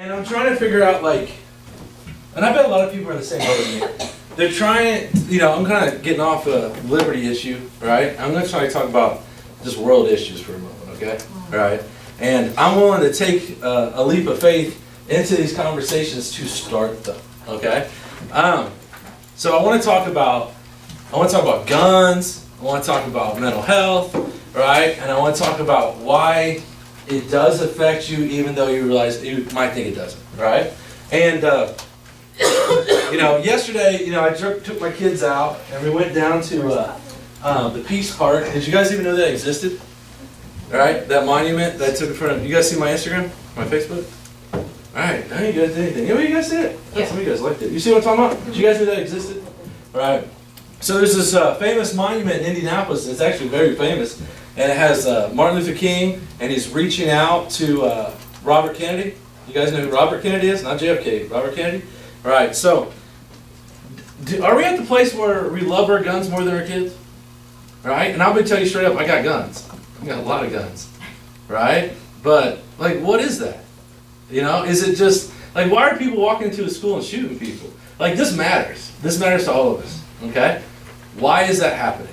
And I'm trying to figure out like, and I bet a lot of people are the same boat with me. They're trying, you know, I'm kind of getting off a liberty issue, right? I'm going to try to talk about just world issues for a moment, okay? All right? And I'm willing to take uh, a leap of faith into these conversations to start them, okay? Um, so I want to talk about, I want to talk about guns. I want to talk about mental health, right? And I want to talk about why it does affect you, even though you realize you might think it doesn't, right? And uh, you know, yesterday, you know, I took took my kids out and we went down to uh, uh, the Peace Park. Did you guys even know that existed? All right, that monument that I took in front of. You guys see my Instagram, my Facebook? All right, now you guys did anything. Yeah, you guys see it. Yeah. Some of you guys liked it. You see what I'm talking about? Did you guys know that existed? All right. So there's this uh, famous monument in Indianapolis. It's actually very famous, and it has uh, Martin Luther King, and he's reaching out to uh, Robert Kennedy. You guys know who Robert Kennedy is? Not JFK. Robert Kennedy. All right. So, do, are we at the place where we love our guns more than our kids? Right? And I'm gonna tell you straight up, I got guns. I got a lot of guns. Right? But like, what is that? You know, is it just like why are people walking into a school and shooting people? Like this matters. This matters to all of us. Okay? Why is that happening?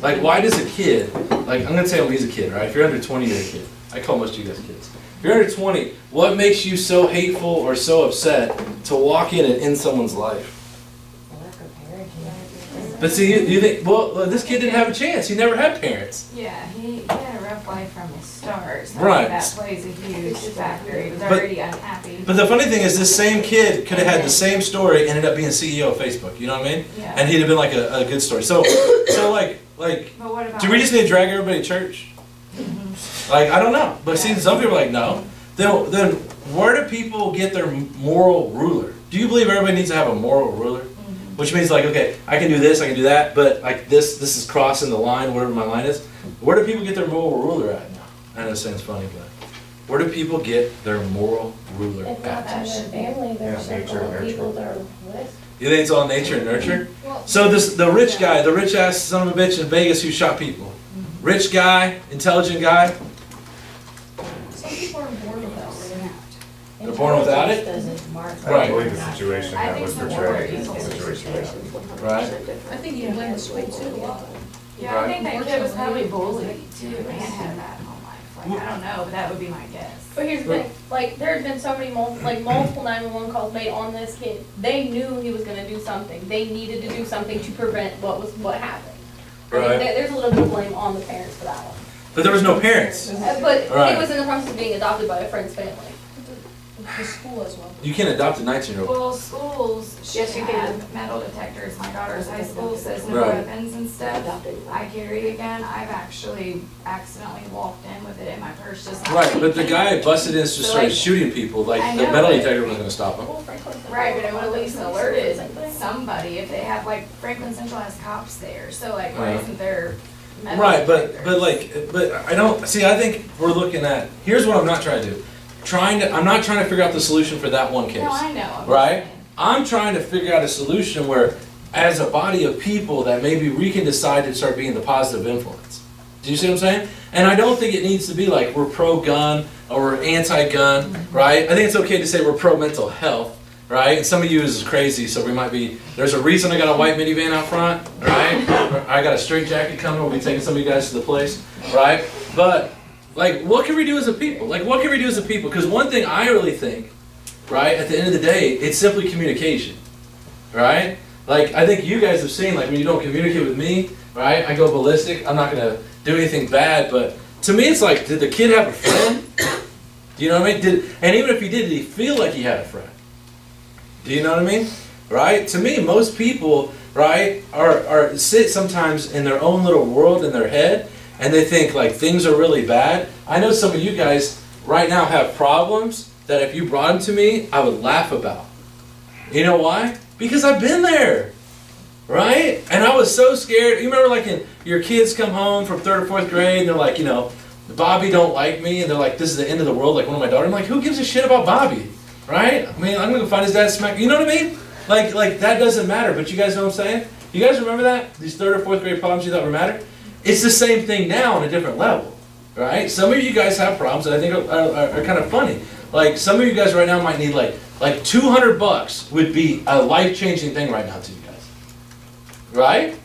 Like, why does a kid, like, I'm going to say he's a kid, right? If you're under 20, you're a kid. I call most of you guys kids. If you're under 20, what makes you so hateful or so upset to walk in and end someone's life? But see, you, you think, well, this kid didn't have a chance. He never had parents. Yeah, he, he had a rough life from the start. So Right. That plays a huge factor. He was But- already unhappy. But the funny thing is, this same kid could have had the same story, ended up being CEO of Facebook. You know what I mean? Yeah. And he'd have been like a, a good story. So, so like, like, But what about? do we just need to drag everybody to church? Mm-hmm. Like, I don't know. But see, some people are like, no. Then, then where do people get their moral ruler? Do you believe everybody needs to have a moral ruler? Which means like, okay, I can do this, I can do that, but like this, this is crossing the line, whatever my line is. Where do people get their moral ruler at now? I know it sounds funny, but where do people get their moral ruler If not at? in their family, there's Yeah, nature circle of people they're with. You think it's all nature and nurture? So this, the rich guy, the rich ass son of a bitch in Vegas who shot people. Mm-hmm. Rich guy, intelligent guy, Some people are born with that. They're born without it? Doesn't. I don't believe the situation that was portrayed is the situation we have. right? I think you blame the school too. Yeah, I think that kid was probably bullied too and had a bad home life. Like, I don't know, but that would be my guess. But here's the thing, like, there had been so many mul, like, multiple nine-one-one calls made on this kid. They knew he was gonna do something. They needed to do something to prevent what was, what happened. I mean, Right. there- There's a little bit of blame on the parents for that one. But there was no parents. Uh, But Right. he was in the process of being adopted by a friend's family. The school as well. You can't adopt a 19 year old. Well, schools should Yes, you have metal detectors. My daughter's high school says no Right. weapons and stuff. I carry a gun. I've actually accidentally walked in with it in my purse just Right, but the thinking. guy busted in and just So, started like- shooting people. Like I the metal detector wasn't going to stop him. Well, Franklin said- Right, but it would at least alerted Same somebody if they have, like, Franklin Central has cops there, so like, why Yeah. isn't there metal Right, but but like, but I don't see. I think we're looking at. Here's what I'm not trying to do. Trying to. I'm not trying to figure out the solution for that one case. No, I know. I'm Right? saying. I'm trying to figure out a solution where, as a body of people, that maybe we can decide to start being the positive influence. Do you see what I'm saying? And I don't think it needs to be like we're pro-gun or we're anti-gun, mm-hmm. right? I think it's okay to say we're pro-mental health, right? And some of you is crazy, so we might be. There's a reason I got a white minivan out front, right? I got a straight jacket coming. We'll be taking some of you guys to the place, right? But like, what can we do as a people? Like, what can we do as a people? Because one thing I really think right? At the end of the day, it's simply communication, right? Like I think you guys have seen, like when you don't communicate with me, right? I go ballistic. I'm not gonna do anything bad, but to me, it's like, did the kid have a friend? Do you know what I mean? Did and even if he did, did he feel like he had a friend? Do you know what I mean? Right? To me, most people, right, are are sit sometimes in their own little world in their head, and they think like things are really bad. I know some of you guys right now have problems that if you brought them to me, I would laugh about. You know why? Because I've been there. Right? And I was so scared. You remember like in, your kids come home from third or fourth grade and they're like, you know, Bobby don't like me and they're like, this is the end of the world, like one of my daughters. I'm like, who gives a shit about Bobby? Right? I mean, I'm gonna go find his dad smack you know what I mean? Like like that doesn't matter, but you guys know what I'm saying? You guys remember that? These third or fourth grade problems you thought were matter? It's the same thing now on a different level. Right? Some of you guys have problems that I think are, are, are kind of funny. like some of you guys right now might need like like 200 bucks would be a life changing thing right now to you guys, right?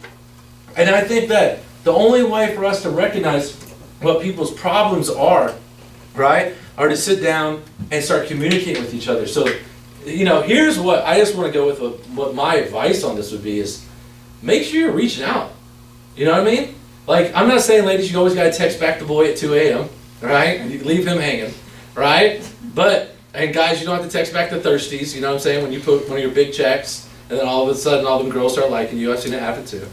And I think that the only way for us to recognize what people's problems are, right, are to sit down and start communicating with each other. So, you know, here's what I just want to go with. What my advice on this would be is make sure you're reaching out. You know what I mean? Like, I'm not saying, ladies, you always got to text back the boy at 2 a.m., right? You leave him hanging, right? But, and guys, you don't have to text back the thirsties, you know what I'm saying? When you put one of your big checks, and then all of a sudden all them girls start liking you. I've seen it happen too,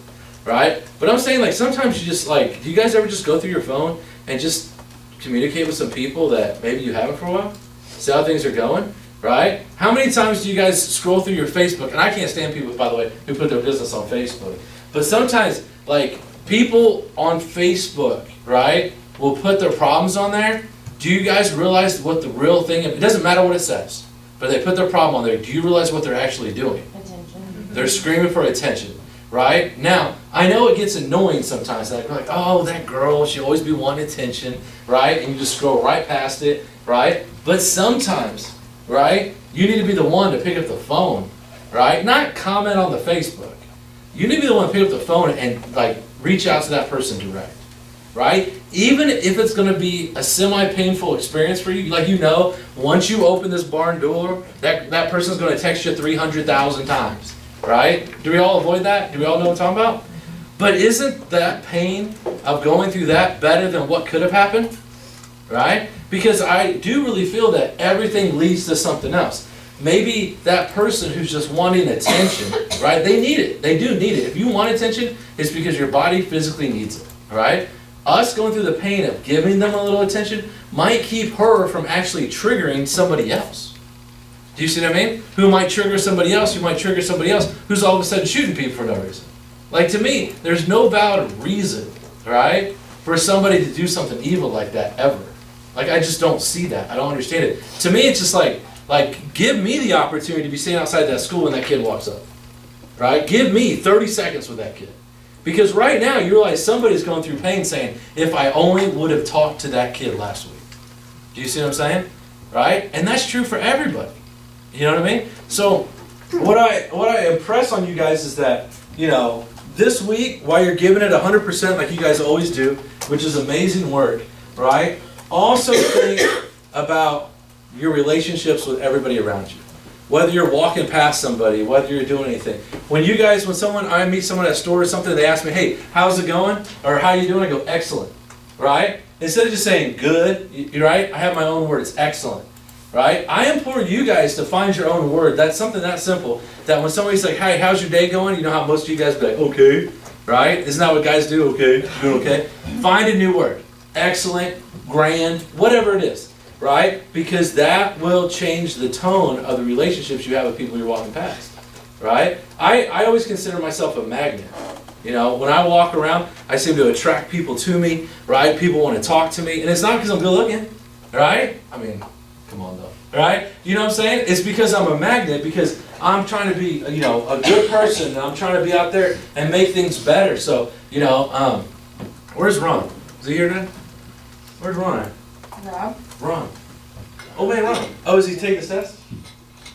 right? But I'm saying, like, sometimes you just, like, do you guys ever just go through your phone and just communicate with some people that maybe you haven't for a while? See how things are going? Right? How many times do you guys scroll through your Facebook? And I can't stand people, by the way, who put their business on Facebook. But sometimes, like, people on Facebook, right, will put their problems on there. Do you guys realize what the real thing It doesn't matter what it says, but they put their problem on there. Do you realize what they're actually doing? Attention. They're screaming for attention, right? Now, I know it gets annoying sometimes. Like, like, oh, that girl, she always be wanting attention, right? And you just scroll right past it, right? But sometimes, right, you need to be the one to pick up the phone, right? Not comment on the Facebook. You need to be the one to pick up the phone and like reach out to that person direct, right? Even if it's going to be a semi-painful experience for you, like you know, once you open this barn door, that that person's going to text you three hundred thousand times, right? Do we all avoid that? Do we all know what I'm talking about? But isn't that pain of going through that better than what could have happened? Right? Because I do really feel that everything leads to something else. Maybe that person who's just wanting attention, right? They need it. They do need it. If you want attention, it's because your body physically needs it, right? Us going through the pain of giving them a little attention might keep her from actually triggering somebody else. Do you see what I mean? Who might trigger somebody else, who might trigger somebody else, who's all of a sudden shooting people for no reason. Like to me, there's no valid reason, right, for somebody to do something evil like that ever. Like I just don't see that. I don't understand it. To me, it's just like, like give me the opportunity to be sitting outside that school when that kid walks up, right? Give me 30 seconds with that kid, because right now you realize somebody's going through pain, saying, if I only would have talked to that kid last week. Do you see what I'm saying? Right? And that's true for everybody. You know what I mean? So what I what I impress on you guys is that you know this week while you're giving it 100% like you guys always do, which is amazing work, right? Also think about your relationships with everybody around you. Whether you're walking past somebody, whether you're doing anything. When you guys, when someone, I meet someone at a store or something, they ask me, hey, how's it going? Or how you doing? I go, excellent. Right? Instead of just saying good, you right? I have my own word, it's excellent. Right? I implore you guys to find your own word. That's something that simple. That when somebody's like, hey, how's your day going? You know how most of you guys be like, okay. Right? Isn't that what guys do? Okay. Doing okay? Find a new word. Excellent, grand, whatever it is. Right? Because that will change the tone of the relationships you have with people you're walking past. Right? I, I always consider myself a magnet. You know, when I walk around, I seem to attract people to me, right? People want to talk to me, and it's not because I'm good looking, right? I mean, come on though, right? You know what I'm saying? It's because I'm a magnet, because I'm trying to be, you know, a good person, and I'm trying to be out there and make things better. So, you know, um, where's Ron? Is he here then? Where's Ron? Rob? Ron. Oh man, Ron. Oh, is he taking this test?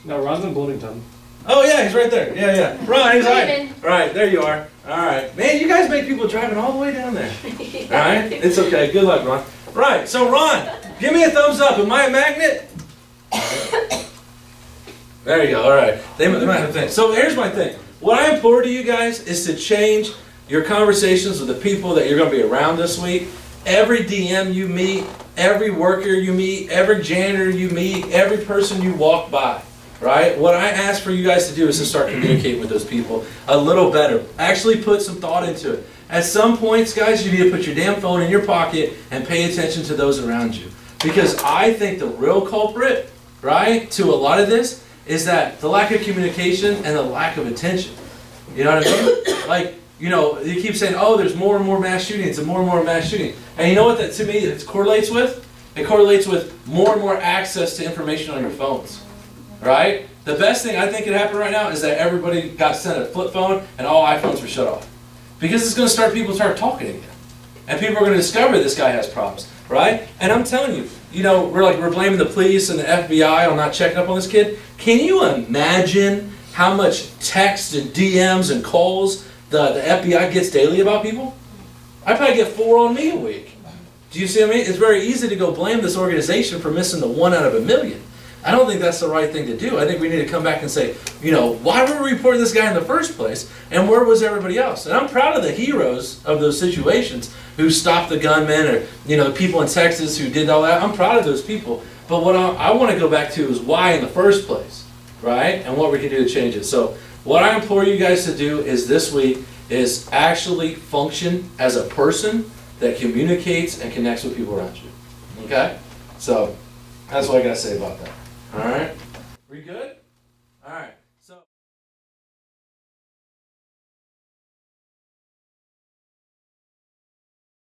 No, Ron's in Bloomington. Oh yeah, he's right there. Yeah, yeah. Ron, he's right. Raven. Right, there you are. All right, man. You guys make people driving all the way down there. All right, it's okay. Good luck, Ron. Right. So, Ron, give me a thumbs up. Am I a magnet? There you go. All right. They, they might have a thing. So here's my thing. What I implore to you guys is to change your conversations with the people that you're going to be around this week. Every DM you meet, every worker you meet, every janitor you meet, every person you walk by. Right? What I ask for you guys to do is to start communicating with those people a little better. Actually put some thought into it. At some points, guys, you need to put your damn phone in your pocket and pay attention to those around you. Because I think the real culprit, right, to a lot of this is that the lack of communication and the lack of attention. You know what I mean? Like, you know, you keep saying, oh, there's more and more mass shootings and more and more mass shooting. And you know what that to me it correlates with? It correlates with more and more access to information on your phones. Right? The best thing I think could happen right now is that everybody got sent a flip phone and all iPhones were shut off. Because it's going to start people start talking again. and people are going to discover this guy has problems, right? And I'm telling you, you know, we're like we're blaming the police and the FBI on not checking up on this kid. Can you imagine how much text and DMs and calls the, the FBI gets daily about people? I probably get four on me a week. Do you see what I mean? It's very easy to go blame this organization for missing the one out of a million. I don't think that's the right thing to do. I think we need to come back and say, you know, why were we reporting this guy in the first place, and where was everybody else? And I'm proud of the heroes of those situations who stopped the gunman, or you know, the people in Texas who did all that. I'm proud of those people. But what I, I want to go back to is why in the first place, right? And what we can do to change it. So, what I implore you guys to do is this week is actually function as a person that communicates and connects with people around you. Okay? So, that's what I got to say about that. All right? We good?